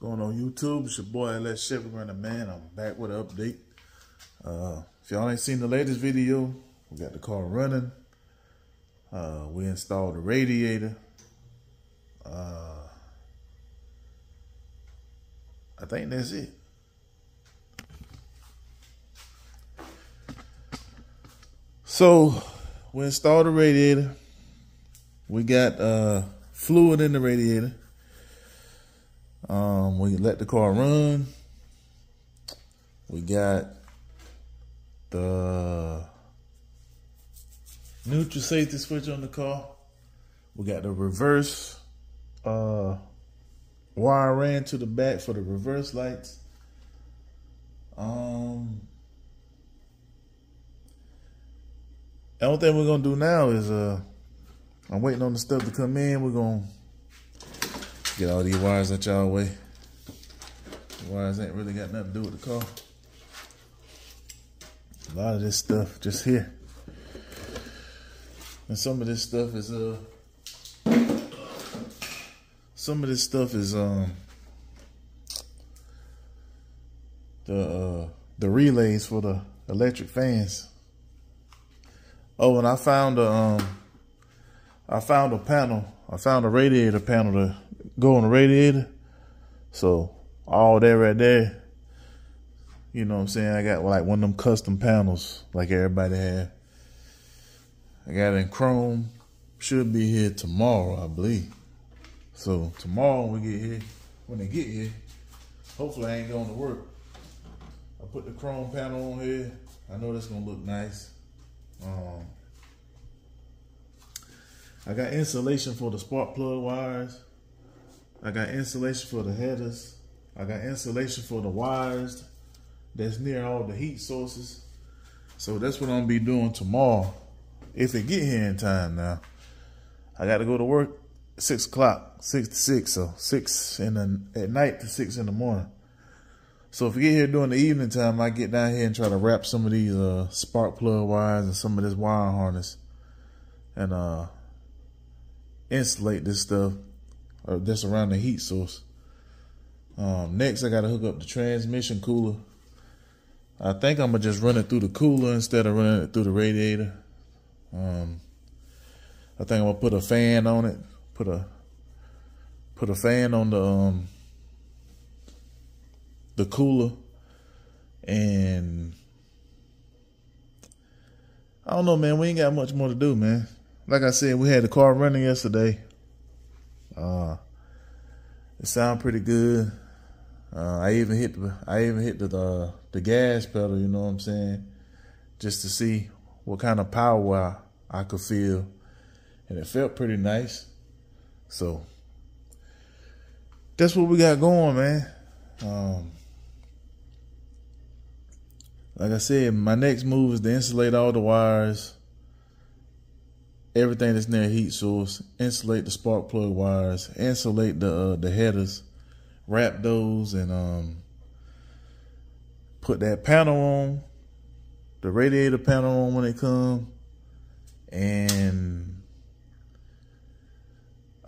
going on YouTube? It's your boy LS Chevy Grinder Man. I'm back with an update. Uh, if y'all ain't seen the latest video, we got the car running. Uh, we installed the radiator. Uh, I think that's it. So we installed the radiator. We got uh, fluid in the radiator. Um, we let the car run. We got the neutral safety switch on the car. We got the reverse uh, wire ran to the back for the reverse lights. Um, the only thing we're gonna do now is uh, I'm waiting on the stuff to come in. We're gonna Get all these wires out y'all way. The wires ain't really got nothing to do with the car. A lot of this stuff just here. And some of this stuff is uh some of this stuff is um the uh the relays for the electric fans. Oh, and I found a um I found a panel. I found a radiator panel to go on the radiator. So all that right there, you know what I'm saying? I got like one of them custom panels like everybody have. I got it in chrome. Should be here tomorrow, I believe. So tomorrow when we get here, when they get here, hopefully I ain't going to work. I put the chrome panel on here. I know that's gonna look nice. Um, I got insulation for the spark plug wires. I got insulation for the headers. I got insulation for the wires that's near all the heat sources. So that's what I'm gonna be doing tomorrow. If it get here in time now. I gotta go to work six o'clock, six to six, so six in the at night to six in the morning. So if we get here during the evening time, I get down here and try to wrap some of these uh, spark plug wires and some of this wire harness and uh, insulate this stuff or that's around the heat source. Um, next, I got to hook up the transmission cooler. I think I'm gonna just run it through the cooler instead of running it through the radiator. Um, I think I'm gonna put a fan on it. Put a put a fan on the um, the cooler, and I don't know, man. We ain't got much more to do, man. Like I said, we had the car running yesterday. Uh, it sound pretty good. Uh, I even hit the I even hit the, the the gas pedal. You know what I'm saying? Just to see what kind of power I, I could feel, and it felt pretty nice. So that's what we got going, man. Um, like I said, my next move is to insulate all the wires everything that's near heat source, insulate the spark plug wires, insulate the uh, the headers, wrap those, and um, put that panel on, the radiator panel on when it comes, and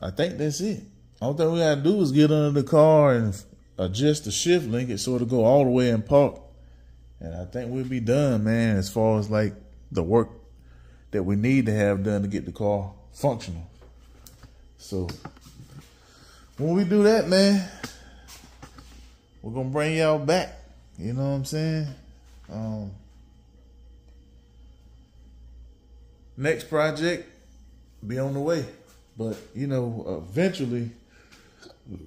I think that's it. All that we gotta do is get under the car and adjust the shift linkage so it'll go all the way in park. And I think we'll be done, man, as far as like the work that we need to have done to get the car functional. So when we do that, man, we're gonna bring y'all back. You know what I'm saying? Um, next project be on the way, but you know, eventually,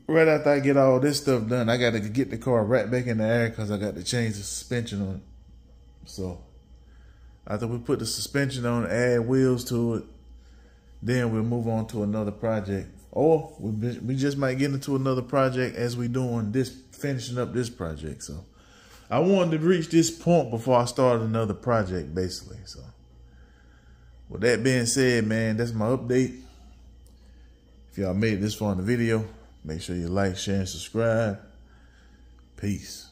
right after I get all this stuff done, I got to get the car right back in the air because I got to change the suspension on it. So after we put the suspension on, add wheels to it, then we'll move on to another project. Or we, we just might get into another project as we doing this, finishing up this project. So I wanted to reach this point before I started another project, basically. So with that being said, man, that's my update. If y'all made this far in the video, make sure you like, share, and subscribe. Peace.